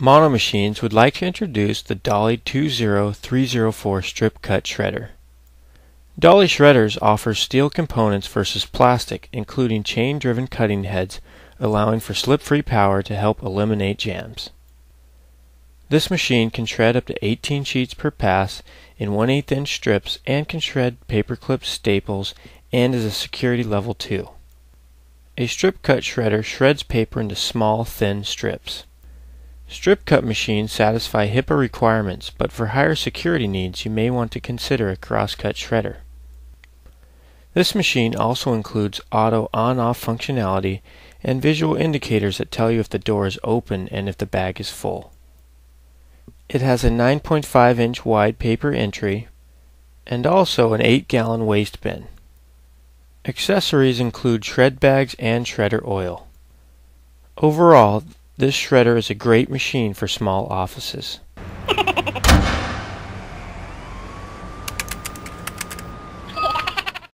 Mono Machines would like to introduce the Dahle 20304 strip cut shredder. Dahle shredders offer steel components versus plastic, including chain-driven cutting heads, allowing for slip-free power to help eliminate jams. This machine can shred up to 18 sheets per pass in 1 8 inch strips and can shred paper clips, staples, and is a security level 2. A strip cut shredder shreds paper into small, thin strips. Strip cut machines satisfy HIPAA requirements, but for higher security needs you may want to consider a cross-cut shredder. This machine also includes auto on-off functionality and visual indicators that tell you if the door is open and if the bag is full. It has a 9.5 inch wide paper entry and also an 8 gallon waste bin. Accessories include shred bags and shredder oil. Overall, this shredder is a great machine for small offices.